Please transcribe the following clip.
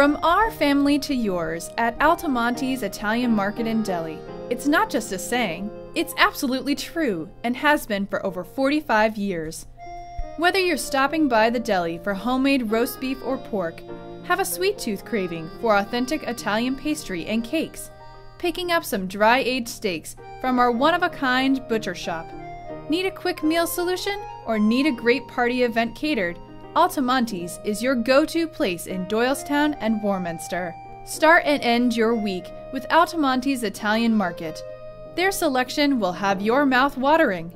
From our family to yours at Altomonte's Italian Market in Deli. It's not just a saying, it's absolutely true and has been for over 45 years. Whether you're stopping by the deli for homemade roast beef or pork, have a sweet tooth craving for authentic Italian pastry and cakes, picking up some dry aged steaks from our one of a kind butcher shop, need a quick meal solution, or need a great party event catered, Altomonte's is your go to place in Doylestown and Warminster. Start and end your week with Altomonte's Italian Market. Their selection will have your mouth watering